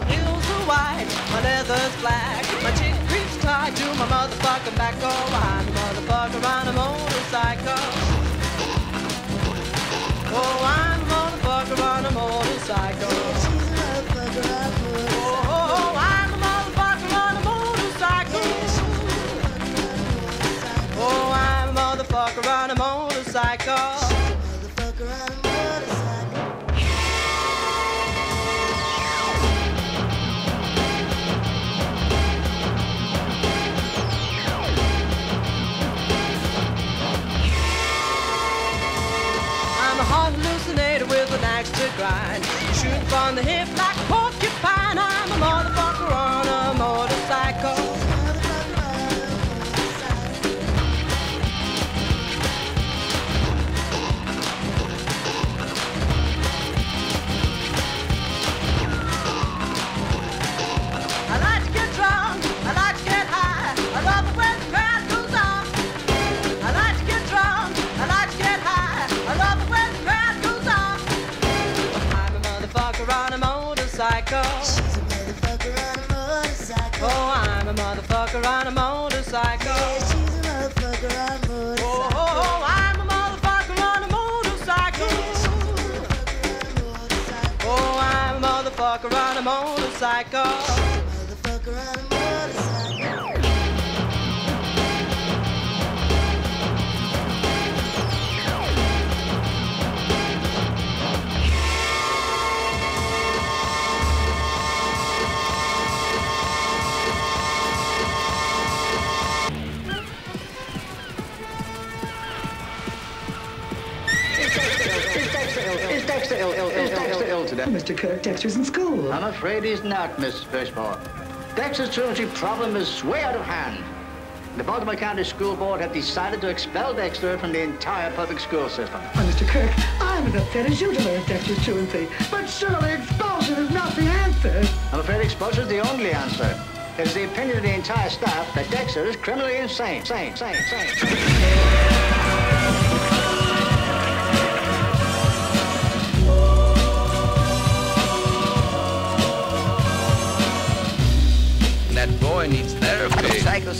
my pillows are white, my leather's black, my chick creeps tied to my motherfucking back. Oh, I'm a motherfucker on a motorcycle. Oh, I'm a motherfucker on a motorcycle. Shooting from the hip like porcupine. I'm a motherfucker motherfucker on a motorcycle. Oh, I'm a motherfucker on a motorcycle. Oh, oh, oh, I'm a motherfucker on a motorcycle. Oh, I'm a motherfucker on a motorcycle. Dexter ill? ill, ill, Is Dexter ill today? Mr. Kirk, Dexter's in school. I'm afraid he's not, Miss Fishmore. Dexter's truancy problem is way out of hand. The Baltimore County School Board have decided to expel Dexter from the entire public school system. Oh, Mr. Kirk, I'm as upset as you to learn Dexter's truancy. But surely expulsion is not the answer. I'm afraid expulsion is the only answer. It is the opinion of the entire staff that Dexter is criminally insane. Sane, sane, sane.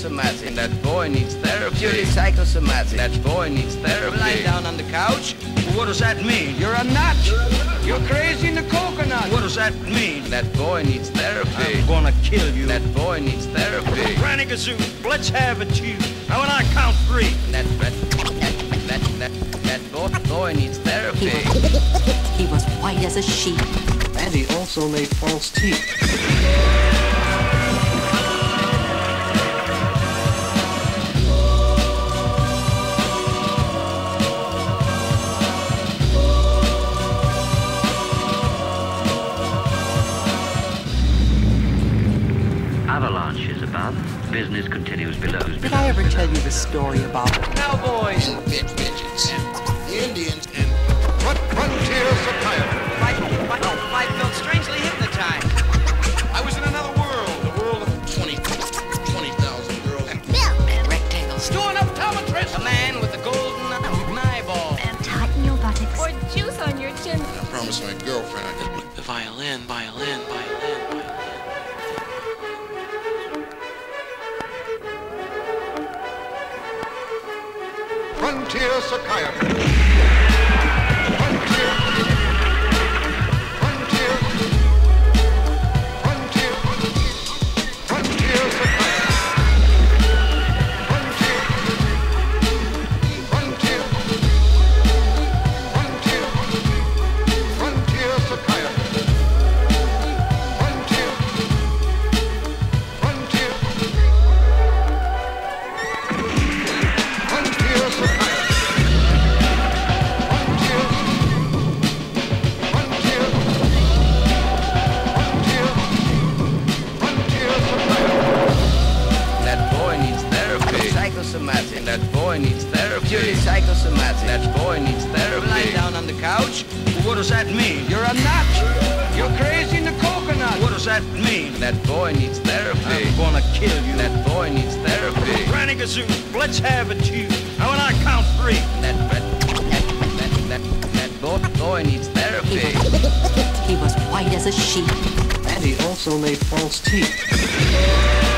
Psychosomatic. That boy needs therapy. Purely psychosomatic. That boy needs therapy. Lying down on the couch. What does that mean? You're a nut. You're crazy in the coconut. What does that mean? That boy needs therapy. I'm gonna kill you. That boy needs therapy. Granny Gazoo, let's have it, you. Now when I count three. That that that that, that boy, boy needs therapy. He was white as a sheet. And he also made false teeth. Business continues below. Did I ever tell you the story about Cowboys. and big bitches, the Indians and frontier psychiatrist. My, my, my felt strangely hypnotized. I was in another world, the world of 20 20,000 girls. And Rectangles. Doing optometrist. A man with a golden eyeball. Tighten your buttocks. Or juice on your chin. I promised my girlfriend I'd The violin, violin, violin, violin. Frontier psychiatrist. Therapy. Purely psychosomatic. That boy needs Lying therapy. down on the couch. What does that mean? You're a nut. You're crazy in the coconut. What does that mean? That boy needs therapy. I'm gonna kill you. That boy needs therapy. Granny Gazoo, let's have it, you. Now when I count three. That that that that, that boy, boy needs therapy. He was white as a sheet. And He also made false teeth.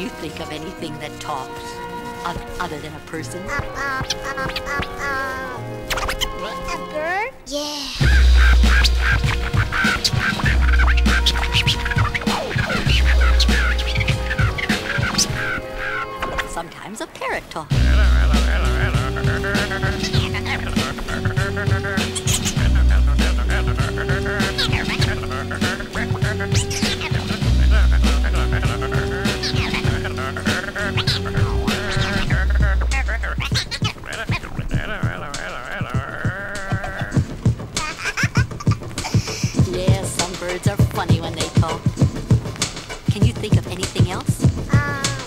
You think of anything that talks other than a person? Uh, uh, uh, a bird? Yeah. Can you think of anything else? Uh...